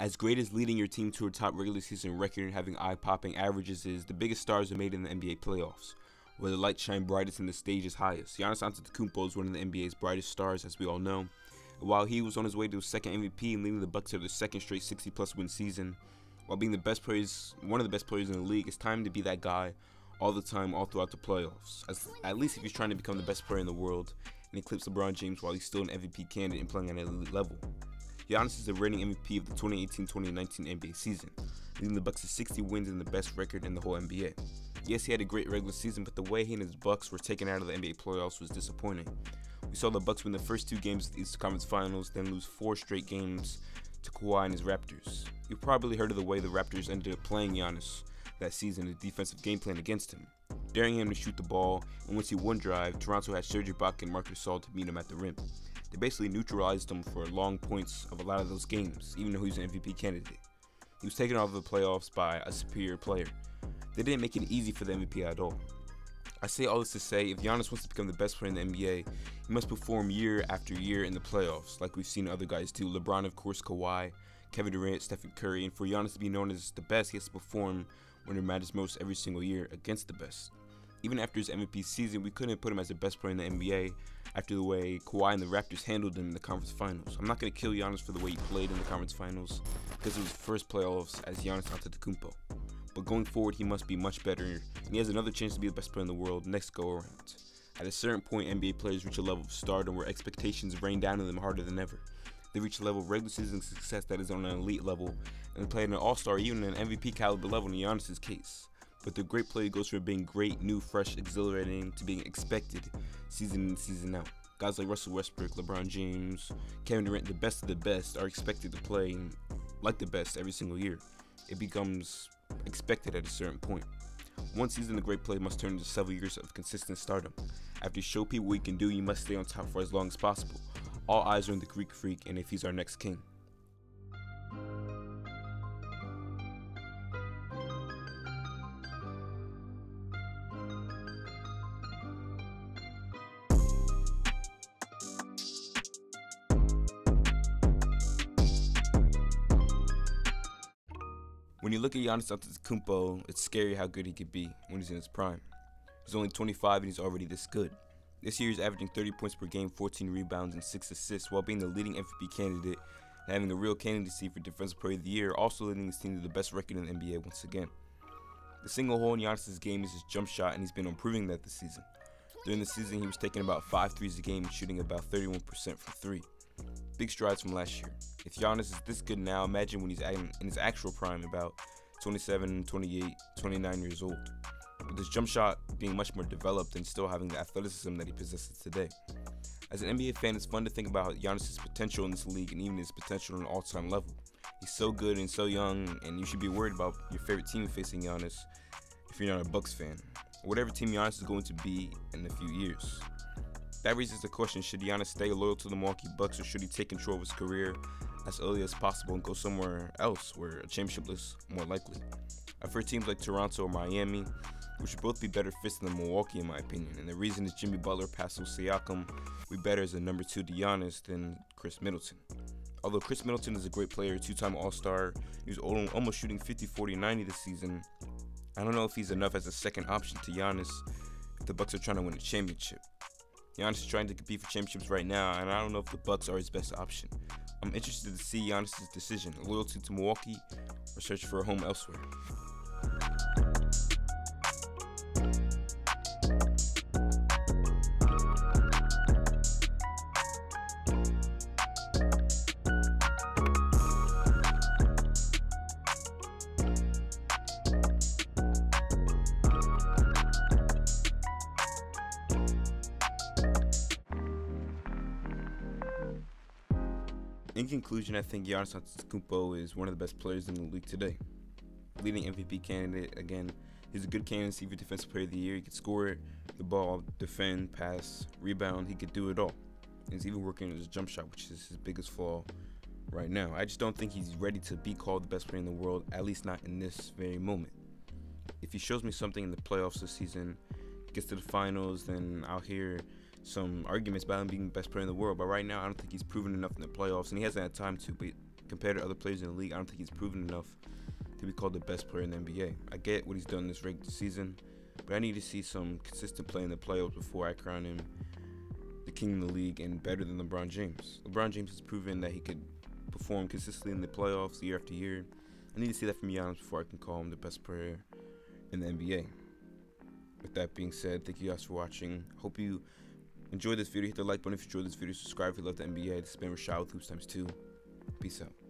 As great as leading your team to a top regular season record and having eye-popping averages is, the biggest stars are made in the NBA playoffs, where the lights shine brightest and the stage is highest. Giannis Antetokounmpo is one of the NBA's brightest stars, as we all know. while he was on his way to his second MVP and leading the Bucks to their second straight 60-plus win season, while being the best players, one of the best players in the league, it's time to be that guy all the time, all throughout the playoffs. As, at least if he's trying to become the best player in the world and eclipse LeBron James while he's still an MVP candidate and playing at an elite level. Giannis is the reigning MVP of the 2018-2019 NBA season, leading the Bucks to 60 wins and the best record in the whole NBA. Yes, he had a great regular season, but the way he and his Bucks were taken out of the NBA playoffs was disappointing. We saw the Bucks win the first two games of the Eastern Conference Finals, then lose four straight games to Kawhi and his Raptors. You've probably heard of the way the Raptors ended up playing Giannis that season, the defensive game plan against him, daring him to shoot the ball, and once he one drive, Toronto had Serge Ibaka and Marc Gasol to meet him at the rim. They basically neutralized him for long points of a lot of those games, even though he was an MVP candidate. He was taken out of the playoffs by a superior player. They didn't make it easy for the MVP at all. I say all this to say, if Giannis wants to become the best player in the NBA, he must perform year after year in the playoffs, like we've seen other guys do. LeBron, of course, Kawhi, Kevin Durant, Stephen Curry, and for Giannis to be known as the best, he has to perform when it matters most every single year against the best. Even after his MVP season, we couldn't put him as the best player in the NBA after the way Kawhi and the Raptors handled him in the conference finals. I'm not going to kill Giannis for the way he played in the conference finals because it was first playoffs as Giannis Antetokounmpo. But going forward, he must be much better, and he has another chance to be the best player in the world next go around. At a certain point, NBA players reach a level of stardom where expectations rain down on them harder than ever. They reach a level of regular season success that is on an elite level, and they play at an all-star, even an MVP caliber level in Giannis' case but the great play goes from being great, new, fresh, exhilarating to being expected season in, season out. Guys like Russell Westbrook, LeBron James, Kevin Durant, the best of the best, are expected to play like the best every single year. It becomes expected at a certain point. One season of great play must turn into several years of consistent stardom. After you show people what you can do, you must stay on top for as long as possible. All eyes are on the Greek Freak and if he's our next king. When you look at Giannis Antetokounmpo, it's scary how good he could be when he's in his prime. He's only 25 and he's already this good. This year he's averaging 30 points per game, 14 rebounds, and 6 assists while being the leading MVP candidate and having a real candidacy for Defensive Player of the Year, also leading his team to the best record in the NBA once again. The single hole in Giannis' game is his jump shot, and he's been improving that this season. During the season, he was taking about 5 threes a game and shooting about 31% from 3. Big strides from last year. If Giannis is this good now, imagine when he's in his actual prime, about 27, 28, 29 years old. With his jump shot being much more developed and still having the athleticism that he possesses today. As an NBA fan, it's fun to think about Giannis' potential in this league and even his potential on an all-time level. He's so good and so young, and you should be worried about your favorite team facing Giannis if you're not a Bucks fan. whatever team Giannis is going to be in a few years. That raises the question, should Giannis stay loyal to the Milwaukee Bucks or should he take control of his career as early as possible and go somewhere else where a championship is more likely? I've heard teams like Toronto or Miami, which would both be better fits than Milwaukee in my opinion, and the reason is Jimmy Butler, Pascal Siakam, we better as a number two to Giannis than Khris Middleton. Although Khris Middleton is a great player, two-time All-Star, he was almost shooting 50, 40, 90 this season. I don't know if he's enough as a second option to Giannis if the Bucks are trying to win a championship. Giannis is trying to compete for championships right now, and I don't know if the Bucks are his best option. I'm interested to see Giannis' decision, loyalty to Milwaukee or search for a home elsewhere. In conclusion, I think Giannis Antetokounmpo is one of the best players in the league today. Leading MVP candidate, again, he's a good candidate for Defensive Player of the Year. He could score the ball, defend, pass, rebound. He could do it all. And he's even working on his jump shot, which is his biggest flaw right now. I just don't think he's ready to be called the best player in the world, at least not in this very moment. If he shows me something in the playoffs this season, gets to the finals, then I'll hear some arguments about him being the best player in the world. But right now, I don't think he's proven enough in the playoffs, and he hasn't had time to. But Compared to other players in the league, I don't think he's proven enough to be called the best player in the NBA. I get what he's done this regular season, but I need to see some consistent play in the playoffs before I crown him the king of the league and better than LeBron James. LeBron James has proven that he could perform consistently in the playoffs year after year. I need to see that from Giannis before I can call him the best player in the NBA. With that being said, thank you guys for watching. Hope you enjoyed this video. Hit the like button if you enjoyed this video. Subscribe if you love the NBA. This has been Rashad with Hoops Times 2. Peace out.